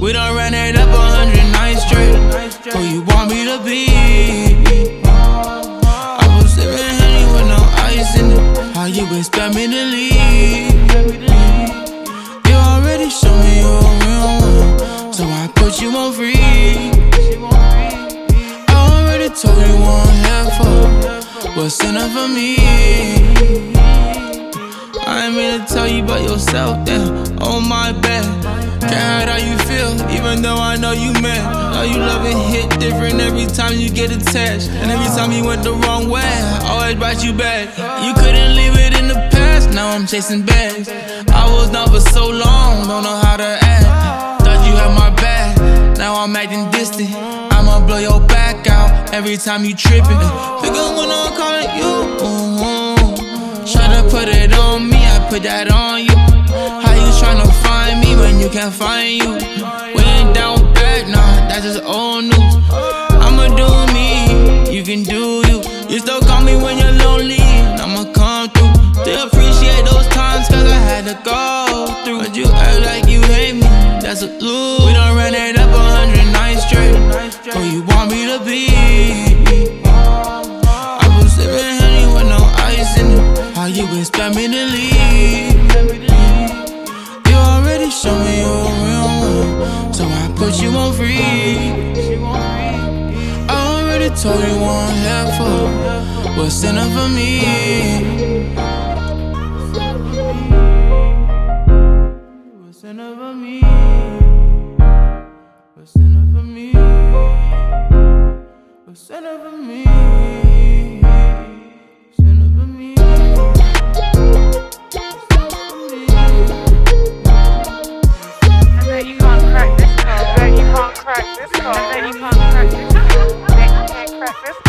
We done ran it up a hundred nights straight. Who you want me to be? I was sipping honey with no ice in it. How you expect me to leave? You already showed me you're a real one, so I put you on free. I already told you one half what's enough for me. I ain't mean to tell you about yourself, damn. On my bed, can't hide how you feel, even though I know you mad. Know you love it hit different every time you get attached, and every time you went the wrong way, I always brought you back. You couldn't leave it in the past, now I'm chasing bags. I was down for so long, don't know how to act. Thought you had my back, now I'm acting distant. I'ma blow your back out every time you tripping. Figure when I'm calling you. Try to put it on me I put that on you. Me when you're lonely, I'ma come through. Still appreciate those times, cause I had to go through. But you act like you hate me, that's a lose. We done ran it up a hundred nights straight. Who you want me to be? I was sipping honey with no ice in it. How you expect me to leave? You already showed me you're a real one, so I put you on free. I already told you one half for what's in it for me. What's in it for me? What's in it for me? What's in it for me? crack this code. And then you can't crack this code. Then you can't crack this code.